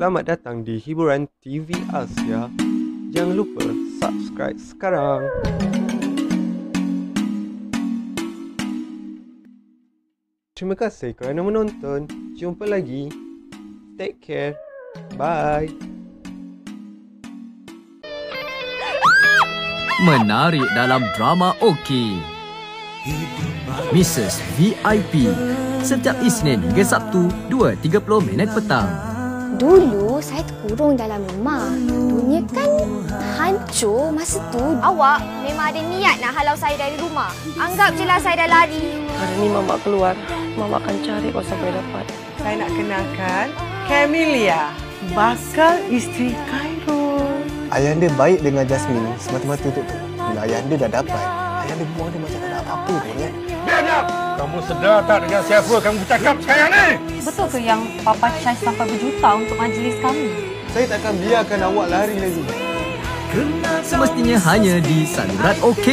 Selamat datang di hiburan TV Asia. Jangan lupa subscribe sekarang. Terima kasih kerana menonton. Jumpa lagi. Take care. Bye. Menarik dalam drama OK. Mrs. VIP. Setiap Isnin hingga Sabtu 2.30 minit petang. Dulu saya terkurung dalam rumah. Dunia kan hancur masa tu. Awak memang ada niat nak halau saya dari rumah. Anggap je lah saya dah lari. Hari ni Mama keluar. Mama akan cari kau sampai dapat. Saya nak kenalkan Camelia, bakal isteri Khairul. Ayah anda baik dengan Jasmine semata-mata untuk tu. Bila ayah anda dah dapat, ayah anda buang dia macam tak ada apa-apa pun kan. Kamu sedar tak dengan siapa kamu bercakap sekarang ni? Betul ke yang Papa Chai sampai berjuta untuk majlis kami? Saya takkan biarkan awak lari lagi. Semestinya hanya di saluran OK.